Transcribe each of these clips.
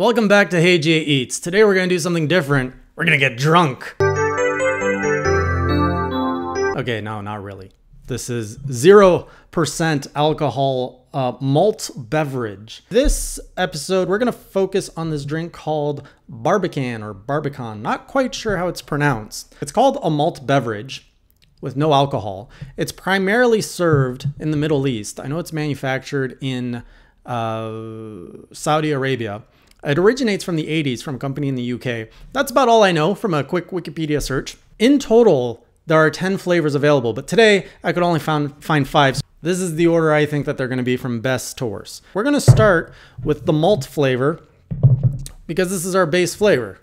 Welcome back to Hey Jay Eats. Today we're gonna do something different. We're gonna get drunk. Okay, no, not really. This is 0% alcohol uh, malt beverage. This episode, we're gonna focus on this drink called Barbican or Barbican. Not quite sure how it's pronounced. It's called a malt beverage with no alcohol. It's primarily served in the Middle East. I know it's manufactured in uh, Saudi Arabia. It originates from the 80s from a company in the UK. That's about all I know from a quick Wikipedia search. In total, there are 10 flavors available, but today I could only found, find five. This is the order I think that they're going to be from best to worst. We're going to start with the malt flavor because this is our base flavor.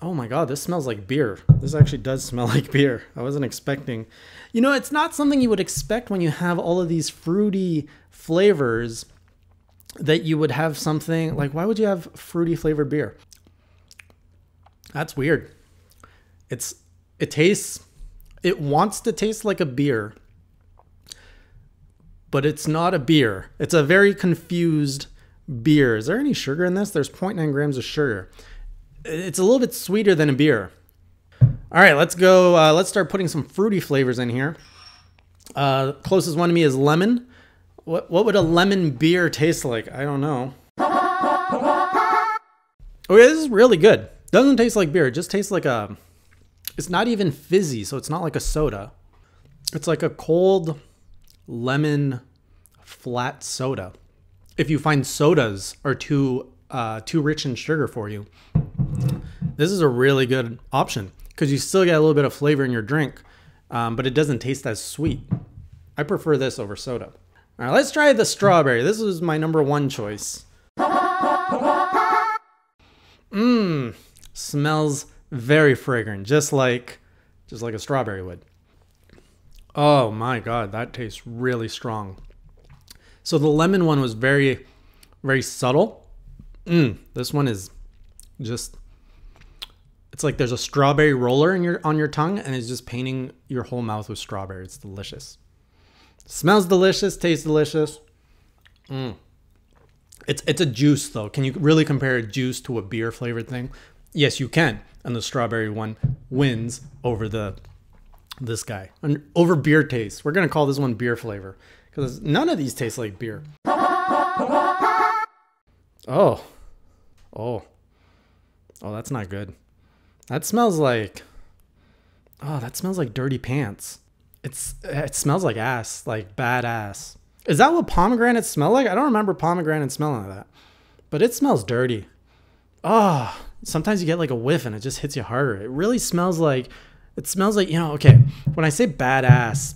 Oh my god, this smells like beer. This actually does smell like beer. I wasn't expecting. You know, it's not something you would expect when you have all of these fruity flavors that you would have something like why would you have fruity flavored beer? That's weird. It's it tastes it wants to taste like a beer, but it's not a beer. It's a very confused beer. Is there any sugar in this? There's 0.9 grams of sugar. It's a little bit sweeter than a beer. All right, let's go. Uh, let's start putting some fruity flavors in here. Uh, closest one to me is lemon. What what would a lemon beer taste like? I don't know. Yeah, this is really good. Doesn't taste like beer. It just tastes like a. It's not even fizzy, so it's not like a soda. It's like a cold lemon flat soda. If you find sodas are too uh, too rich in sugar for you, this is a really good option because you still get a little bit of flavor in your drink, um, but it doesn't taste as sweet. I prefer this over soda. All right, let's try the strawberry. This is my number one choice. Mmm, smells very fragrant, just like, just like a strawberry would. Oh my god, that tastes really strong. So the lemon one was very, very subtle. Mmm, this one is just. It's like there's a strawberry roller in your on your tongue, and it's just painting your whole mouth with strawberry. It's delicious. Smells delicious, tastes delicious. Mm. It's it's a juice though. Can you really compare a juice to a beer flavored thing? Yes, you can. And the strawberry one wins over the this guy. And over beer taste. We're gonna call this one beer flavor. Because none of these taste like beer. Oh. Oh. Oh, that's not good. That smells like Oh, that smells like dirty pants. It's it smells like ass, like bad ass. Is that what pomegranates smell like? I don't remember pomegranate smelling like that. But it smells dirty. Oh, sometimes you get like a whiff and it just hits you harder. It really smells like it smells like, you know, okay, when I say badass,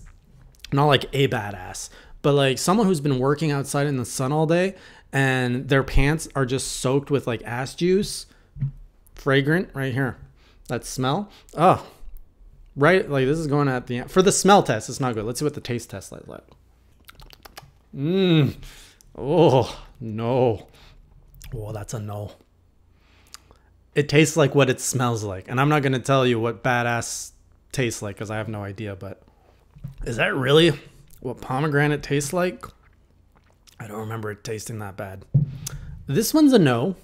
not like a badass, but like someone who's been working outside in the sun all day and their pants are just soaked with like ass juice, fragrant right here. That smell. Oh, right? Like this is going at the end. For the smell test it's not good. Let's see what the taste test like. Mmm. Oh no. Oh that's a no. It tastes like what it smells like. And i'm not going to tell you what badass tastes like because i have no idea but is that really what pomegranate tastes like? I don't remember it tasting that bad. This one's a no.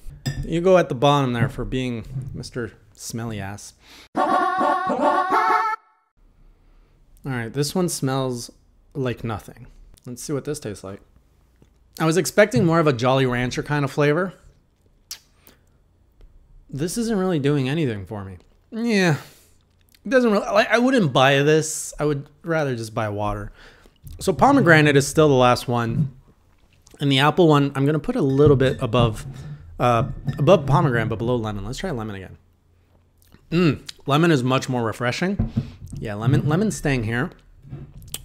You go at the bottom there for being mr smelly ass all right, this one smells like nothing. Let's see what this tastes like. I was expecting more of a Jolly Rancher kind of flavor. This isn't really doing anything for me. Yeah, it doesn't really. Like, I wouldn't buy this. I would rather just buy water. So pomegranate is still the last one, and the apple one I'm gonna put a little bit above, uh, above pomegranate, but below lemon. Let's try lemon again. Mmm, lemon is much more refreshing. Yeah, lemon lemon staying here.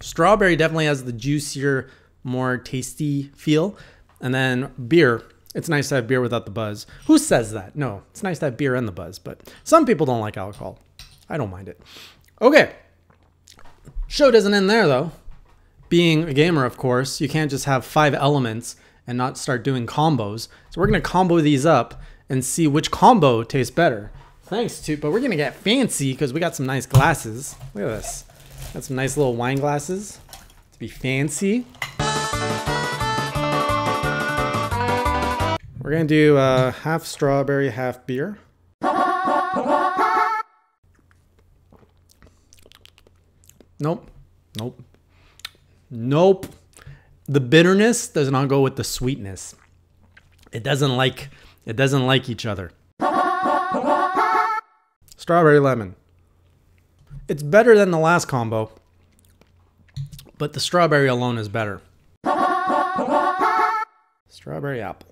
Strawberry definitely has the juicier, more tasty feel. And then beer. It's nice to have beer without the buzz. Who says that? No, it's nice to have beer and the buzz, but some people don't like alcohol. I don't mind it. Okay. Show doesn't end there though. Being a gamer, of course, you can't just have five elements and not start doing combos. So we're gonna combo these up and see which combo tastes better. Thanks, to, but we're gonna get fancy because we got some nice glasses. Look at this. Got some nice little wine glasses to be fancy. We're gonna do uh, half strawberry, half beer. Nope. Nope. Nope. The bitterness does not go with the sweetness. It doesn't like it doesn't like each other. Strawberry lemon. It's better than the last combo, but the strawberry alone is better. Strawberry apple.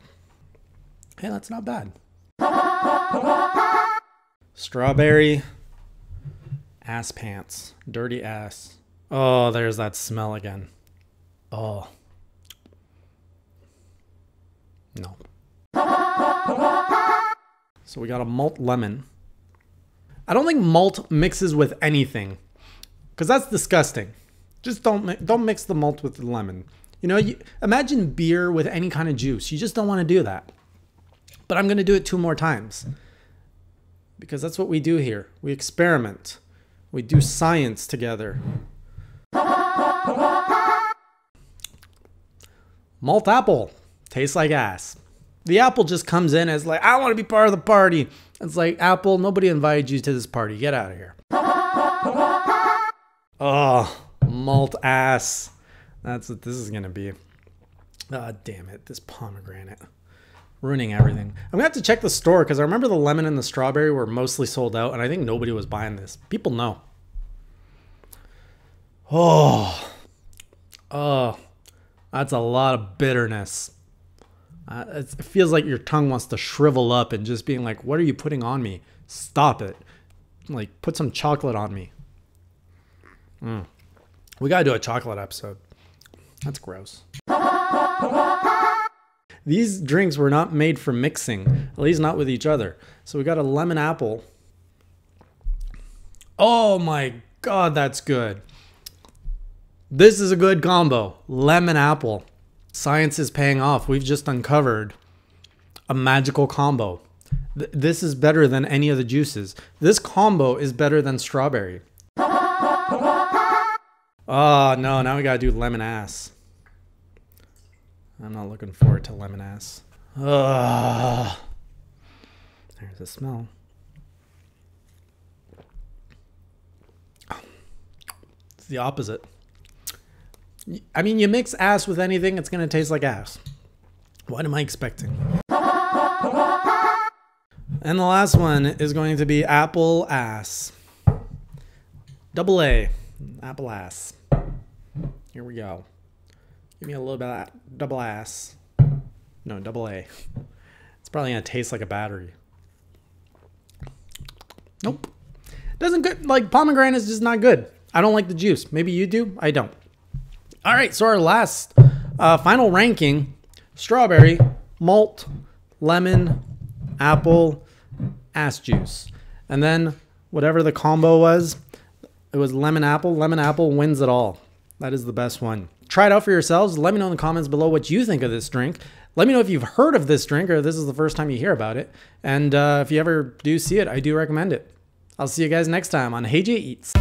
Hey, that's not bad. Strawberry ass pants. Dirty ass. Oh, there's that smell again. Oh. No. So we got a malt lemon. I don't think malt mixes with anything because that's disgusting. Just don't don't mix the malt with the lemon. You know, you, imagine beer with any kind of juice. You just don't want to do that. But I'm going to do it two more times because that's what we do here. We experiment. We do science together. Malt apple tastes like ass. The apple just comes in as like, I want to be part of the party. It's like, Apple, nobody invited you to this party. Get out of here. Oh, malt ass. That's what this is going to be. Ah, damn it. This pomegranate. Ruining everything. I'm going to have to check the store because I remember the lemon and the strawberry were mostly sold out, and I think nobody was buying this. People know. Oh. Oh. That's a lot of bitterness. Uh, it feels like your tongue wants to shrivel up and just being like, "What are you putting on me? Stop it! Like, put some chocolate on me." Mm. We gotta do a chocolate episode. That's gross. These drinks were not made for mixing, at least not with each other. So we got a lemon apple. Oh my god, that's good. This is a good combo. Lemon apple. Science is paying off. We've just uncovered a magical combo. Th- this is better than any of the juices. This combo is better than strawberry. Oh, no. Now we got to do lemon ass. I'm not looking forward to lemon ass. Ugh. There's a smell. It's the opposite. I mean, you mix ass with anything, it's going to taste like ass. What am I expecting? And the last one is going to be apple ass. Double A. Apple ass. Here we go. Give me a little bit of that double ass. No, double A. It's probably to taste like a battery. Nope. Doesn't good. Like pomegranate is just not good. I don't like the juice. Maybe you do. I don't. All right, so our last uh, final ranking strawberry, malt, lemon, apple, ass juice. And then whatever the combo was, it was lemon apple. Lemon apple wins it all. That is the best one. Try it out for yourselves. Let me know in the comments below what you think of this drink. Let me know if you've heard of this drink or this is the first time you hear about it. And uh, if you ever do see it, I do recommend it. I'll see you guys next time on Hey Jay Eats.